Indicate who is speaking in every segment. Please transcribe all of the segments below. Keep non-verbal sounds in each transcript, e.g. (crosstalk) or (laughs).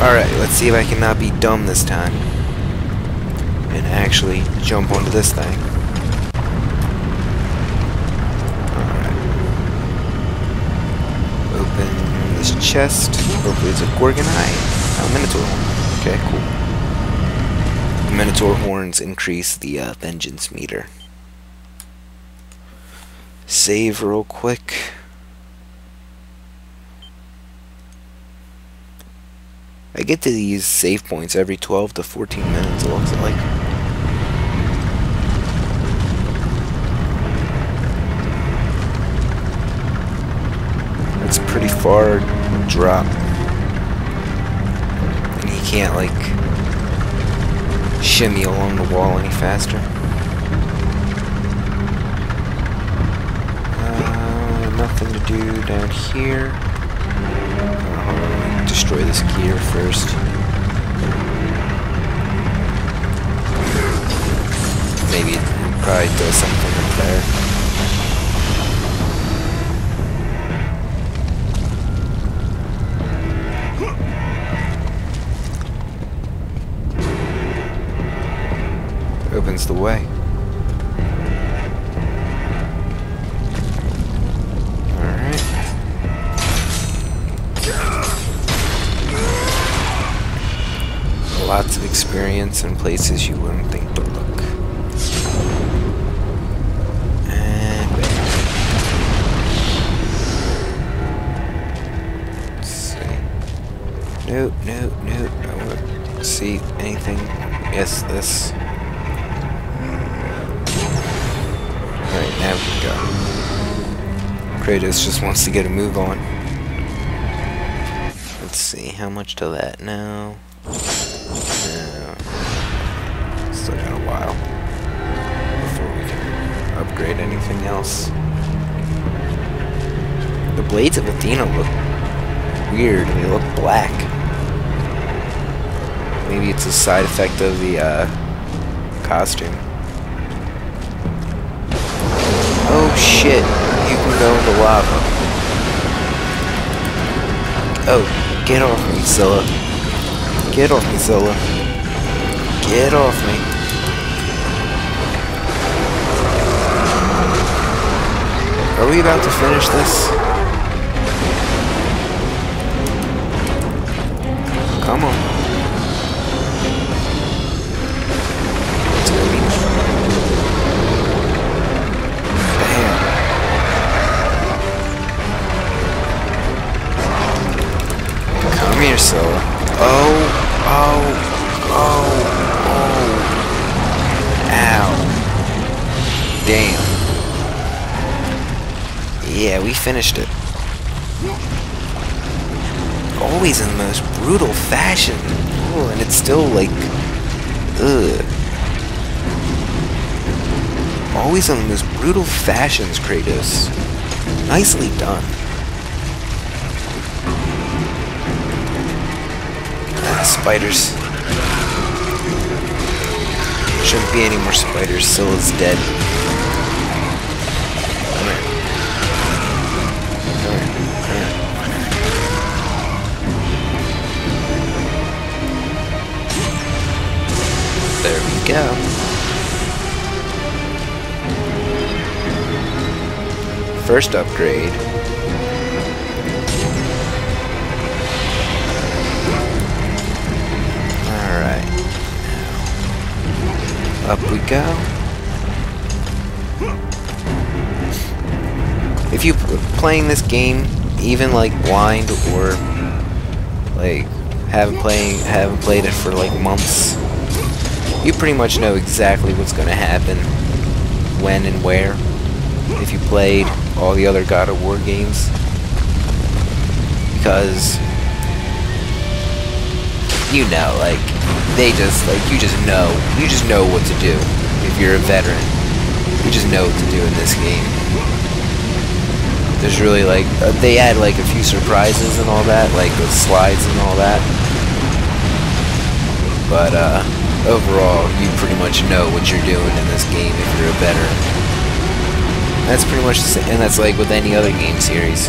Speaker 1: Alright, let's see if I can not be dumb this time. And actually jump onto this thing. Alright. Open this chest. Hopefully it's a Gorgon Eye. Oh, Minotaur horn. Okay, cool. Minotaur horns increase the uh, vengeance meter. Save real quick. I get to these save points every 12 to 14 minutes, it looks like. It's pretty far drop. And you can't, like, shimmy along the wall any faster. Uh, nothing to do down here destroy this gear first. Maybe it probably does something up there. Opens the way. Experience in places you wouldn't think to look. And Let's see. Nope, nope, nope. I won't see anything. Yes, this. Alright, now we go. Kratos just wants to get a move on. Let's see, how much to that now? While before we can upgrade anything else. The blades of Athena look weird. They look black. Maybe it's a side effect of the uh, costume. Oh shit! You can go into lava. Oh, get off me, Scylla. Get off me, Zola. Get off me. Are we about to finish this? Come on. Come here. Oh Oh, oh, oh. Ow. Damn. Yeah, we finished it. Always in the most brutal fashion. Oh, and it's still like... Ugh. Always in the most brutal fashions, Kratos. Nicely done. Ah, spiders. Shouldn't be any more spiders. Scylla's dead. Go. First upgrade. Alright. Up we go. If you playing this game, even like blind or like haven't playing haven't played it for like months, you pretty much know exactly what's gonna happen, when and where. If you played all the other God of War games, because you know, like they just like you just know you just know what to do if you're a veteran. You just know what to do in this game. There's really like uh, they add like a few surprises and all that, like the slides and all that. But uh, overall, you pretty much know what you're doing in this game if you're a veteran. That's pretty much the same, and that's like with any other game series.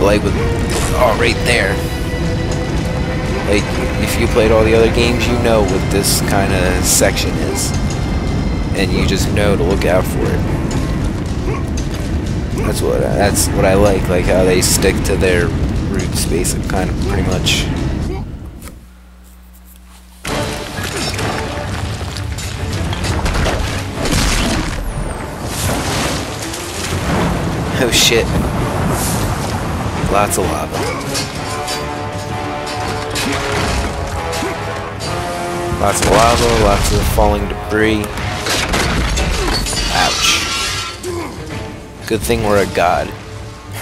Speaker 1: like with oh right there. Like if you played all the other games, you know what this kind of section is, and you just know to look out for it. That's what that's what I like, like how they stick to their roots, basic kind of pretty much. Oh shit. Lots of lava. Lots of lava, lots of falling debris. Ouch. Good thing we're a god,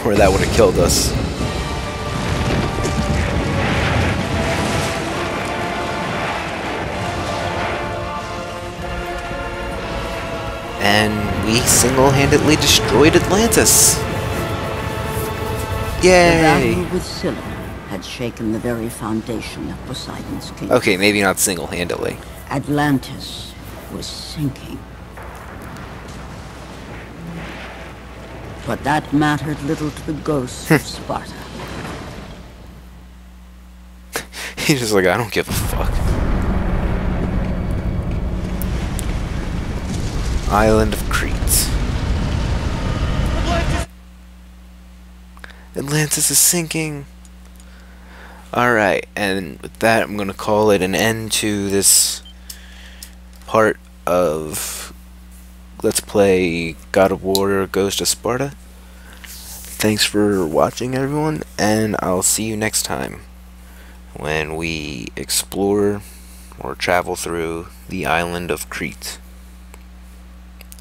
Speaker 1: or that would have killed us. And we single-handedly destroyed Atlantis.
Speaker 2: The
Speaker 1: Yay!
Speaker 2: battle with Scylla had shaken the very foundation of Poseidon's kingdom.
Speaker 1: Okay, maybe not single-handedly.
Speaker 2: Atlantis was sinking. But that mattered little to the ghosts of (laughs) Sparta.
Speaker 1: He's just like, I don't give a fuck. Island of Crete. Atlantis is sinking. Alright, and with that, I'm gonna call it an end to this part of Let's Play God of War Ghost of Sparta. Thanks for watching, everyone, and I'll see you next time when we explore or travel through the island of Crete.